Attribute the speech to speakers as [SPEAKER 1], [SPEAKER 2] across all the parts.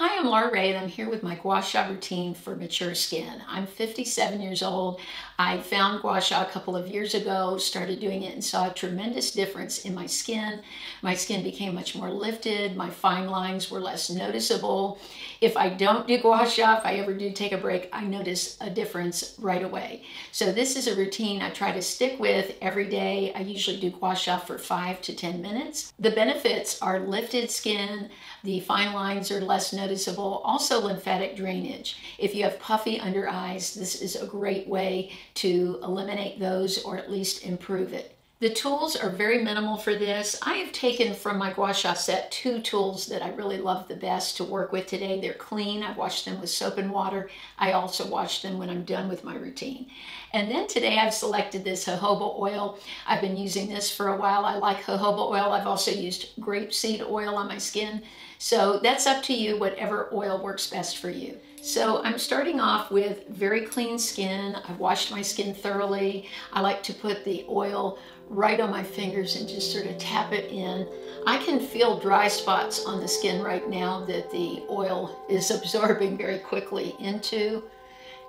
[SPEAKER 1] Hi, I'm Laura Rae and I'm here with my gua sha routine for mature skin. I'm 57 years old. I found gua sha a couple of years ago, started doing it and saw a tremendous difference in my skin. My skin became much more lifted, my fine lines were less noticeable. If I don't do gua sha, if I ever do take a break, I notice a difference right away. So this is a routine I try to stick with every day. I usually do gua sha for five to 10 minutes. The benefits are lifted skin, the fine lines are less noticeable, noticeable. Also lymphatic drainage. If you have puffy under eyes, this is a great way to eliminate those or at least improve it. The tools are very minimal for this. I have taken from my gua sha set two tools that I really love the best to work with today. They're clean. I wash them with soap and water. I also wash them when I'm done with my routine. And then today I've selected this jojoba oil. I've been using this for a while. I like jojoba oil. I've also used grapeseed oil on my skin. So that's up to you, whatever oil works best for you. So I'm starting off with very clean skin. I've washed my skin thoroughly. I like to put the oil right on my fingers and just sort of tap it in. I can feel dry spots on the skin right now that the oil is absorbing very quickly into.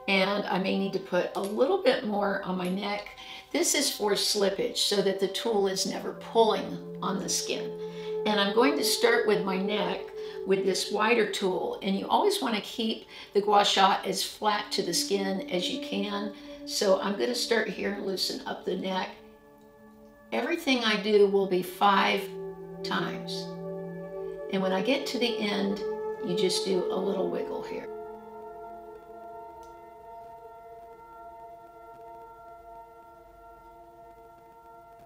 [SPEAKER 1] And I may need to put a little bit more on my neck. This is for slippage so that the tool is never pulling on the skin. And I'm going to start with my neck with this wider tool. And you always want to keep the gua sha as flat to the skin as you can. So I'm going to start here and loosen up the neck. Everything I do will be five times. And when I get to the end, you just do a little wiggle here.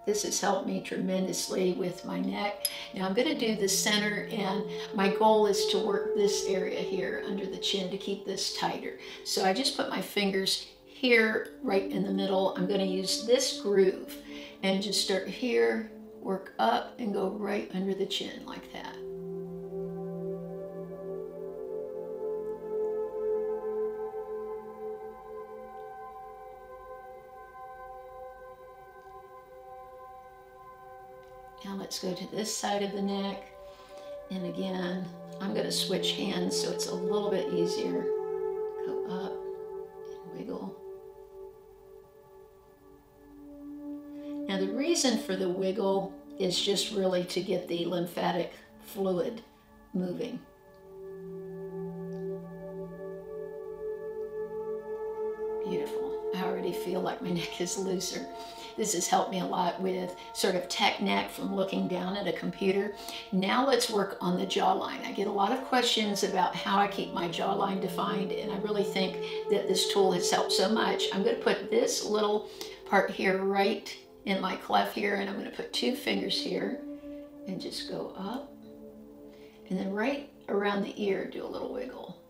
[SPEAKER 1] This has helped me tremendously with my neck. Now I'm going to do the center and my goal is to work this area here under the chin to keep this tighter. So I just put my fingers here right in the middle. I'm going to use this groove and just start here, work up and go right under the chin like that. Let's go to this side of the neck. And again, I'm going to switch hands so it's a little bit easier. Go up and wiggle. Now the reason for the wiggle is just really to get the lymphatic fluid moving. Already feel like my neck is looser. This has helped me a lot with sort of tech neck from looking down at a computer. Now let's work on the jawline. I get a lot of questions about how I keep my jawline defined and I really think that this tool has helped so much. I'm going to put this little part here right in my cleft here and I'm going to put two fingers here and just go up and then right around the ear do a little wiggle.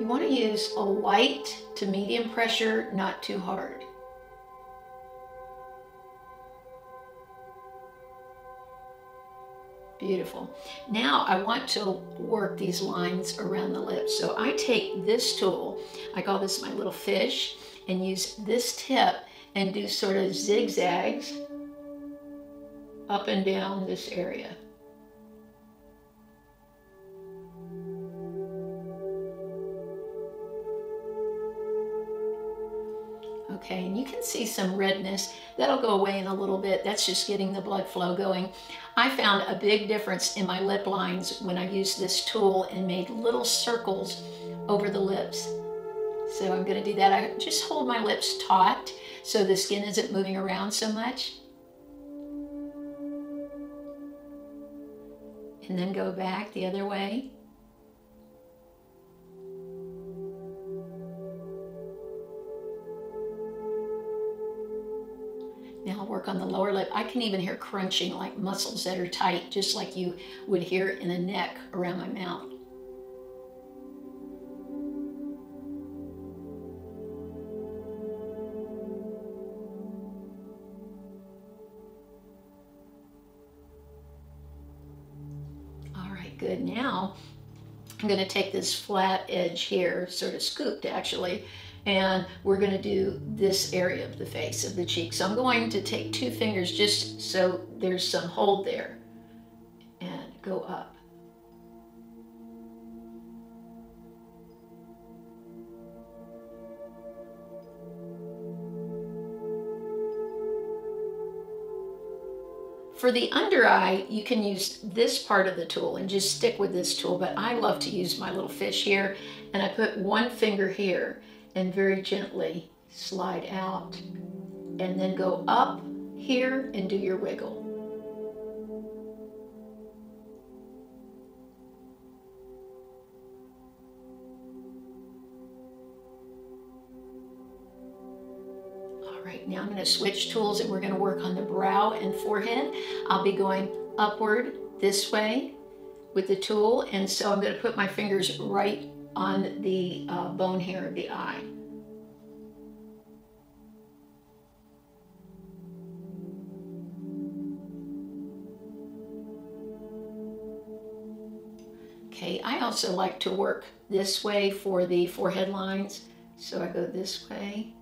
[SPEAKER 1] You want to use a light to medium pressure, not too hard. Beautiful. Now I want to work these lines around the lips. So I take this tool, I call this my little fish, and use this tip and do sort of zigzags up and down this area. Okay? And you can see some redness. That'll go away in a little bit. That's just getting the blood flow going. I found a big difference in my lip lines when I used this tool and made little circles over the lips. So I'm gonna do that. I just hold my lips taut so the skin isn't moving around so much. And then go back the other way. On the lower lip. I can even hear crunching like muscles that are tight, just like you would hear in a neck around my mouth. All right, good. Now I'm going to take this flat edge here, sort of scooped actually, and we're going to do this area of the face of the cheek. So I'm going to take two fingers just so there's some hold there and go up. For the under eye, you can use this part of the tool and just stick with this tool, but I love to use my little fish here, and I put one finger here and very gently slide out, and then go up here and do your wiggle. right, now I'm going to switch tools and we're going to work on the brow and forehead. I'll be going upward this way with the tool and so I'm going to put my fingers right on the uh, bone here of the eye. Okay, I also like to work this way for the forehead lines. So I go this way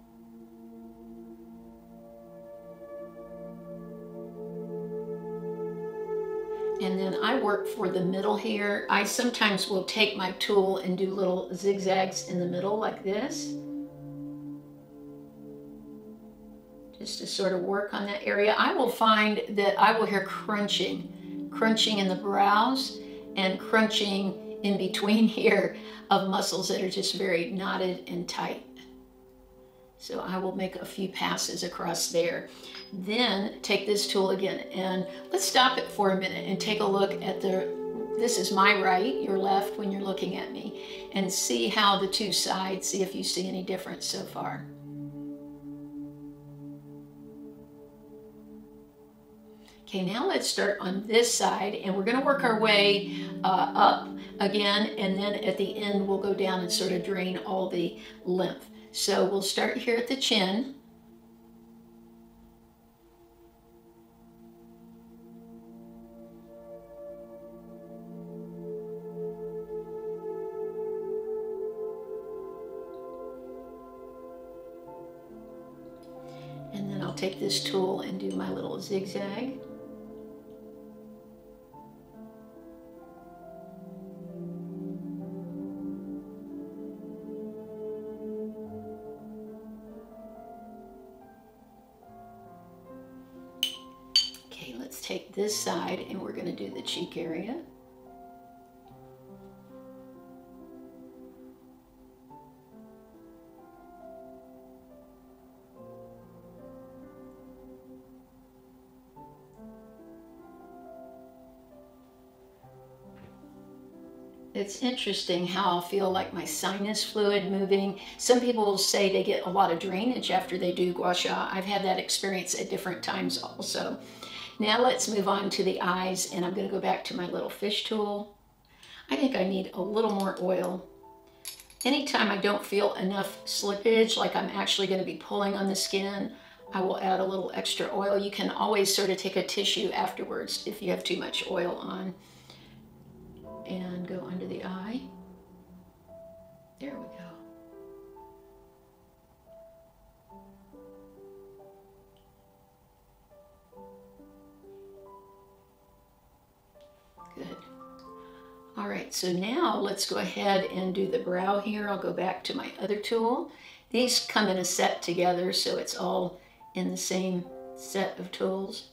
[SPEAKER 1] and then I work for the middle here. I sometimes will take my tool and do little zigzags in the middle like this. Just to sort of work on that area. I will find that I will hear crunching, crunching in the brows and crunching in between here of muscles that are just very knotted and tight. So I will make a few passes across there. Then take this tool again and let's stop it for a minute and take a look at the, this is my right, your left when you're looking at me, and see how the two sides, see if you see any difference so far. Okay, now let's start on this side and we're gonna work our way uh, up again and then at the end we'll go down and sort of drain all the lymph. So we'll start here at the chin. And then I'll take this tool and do my little zigzag. This side and we're going to do the cheek area. It's interesting how I feel like my sinus fluid moving. Some people will say they get a lot of drainage after they do gua sha. I've had that experience at different times also. Now let's move on to the eyes and I'm gonna go back to my little fish tool. I think I need a little more oil. Anytime I don't feel enough slippage, like I'm actually gonna be pulling on the skin, I will add a little extra oil. You can always sort of take a tissue afterwards if you have too much oil on and go under the eye. There we go. Right, so now let's go ahead and do the brow here. I'll go back to my other tool. These come in a set together, so it's all in the same set of tools.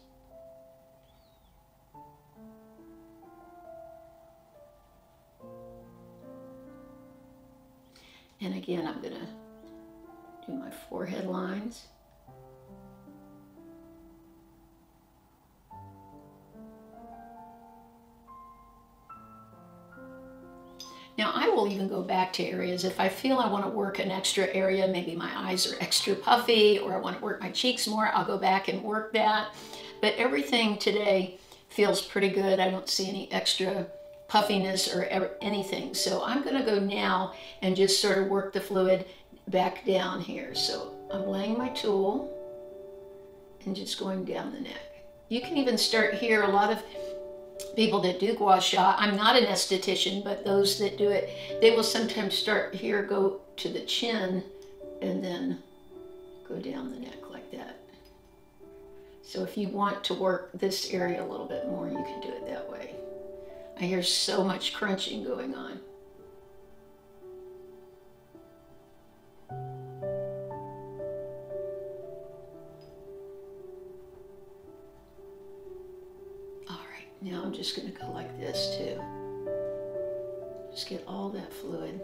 [SPEAKER 1] And again, I'm gonna do my forehead lines. Now I will even go back to areas if I feel I want to work an extra area, maybe my eyes are extra puffy or I want to work my cheeks more, I'll go back and work that. But everything today feels pretty good. I don't see any extra puffiness or anything. So I'm going to go now and just sort of work the fluid back down here. So I'm laying my tool and just going down the neck. You can even start here. A lot of people that do gua sha, I'm not an esthetician, but those that do it, they will sometimes start here, go to the chin and then go down the neck like that. So if you want to work this area a little bit more, you can do it that way. I hear so much crunching going on. Just gonna go like this too. Just get all that fluid.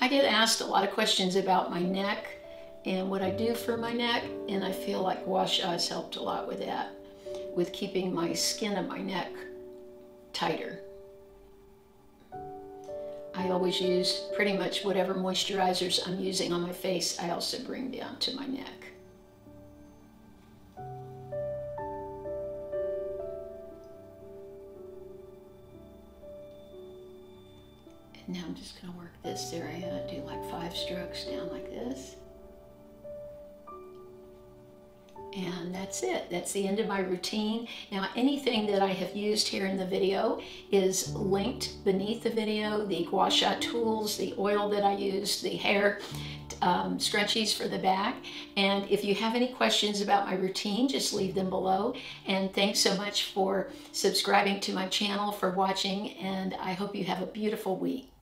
[SPEAKER 1] I get asked a lot of questions about my neck and what I do for my neck, and I feel like Sha has helped a lot with that, with keeping my skin of my neck tighter. I always use pretty much whatever moisturizers I'm using on my face, I also bring down to my neck. Now I'm just going to work this area, do like five strokes down like this. And that's it. That's the end of my routine. Now, anything that I have used here in the video is linked beneath the video. The gua sha tools, the oil that I use, the hair um, scrunchies for the back. And if you have any questions about my routine, just leave them below. And thanks so much for subscribing to my channel, for watching, and I hope you have a beautiful week.